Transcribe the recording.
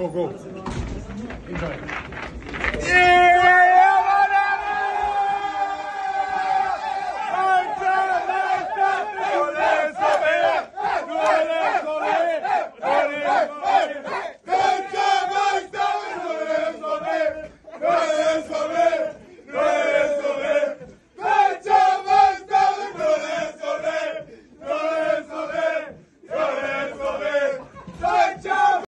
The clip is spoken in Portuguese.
Go, go. Enjoy.